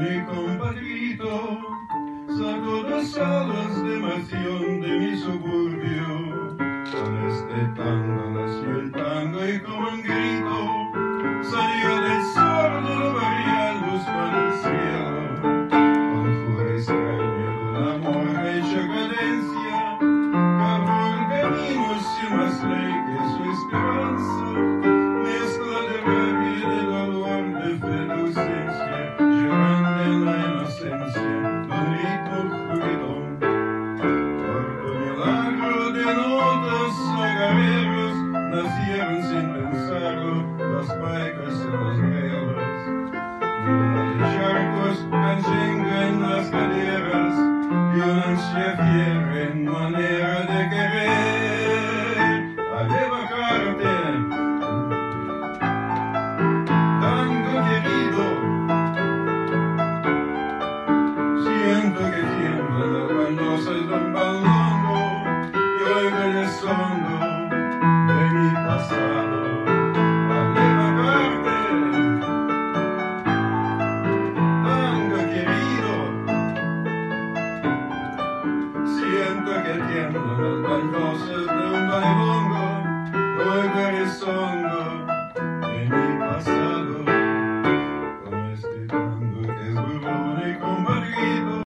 mi compadrito, saco las alas de mansión de mi suburbio. Con este tango nació el tango y como un grito salió del sordo de María Luz para el cielo. Conjura extraño de una amor hecha cadencia, cabró el camino sin más ley que su esperanza, mezcla de rabia y de dolor de felicidad. ذكر ونعم ذكر vackert genom Lundberg, Faser, Blomberg, Vångård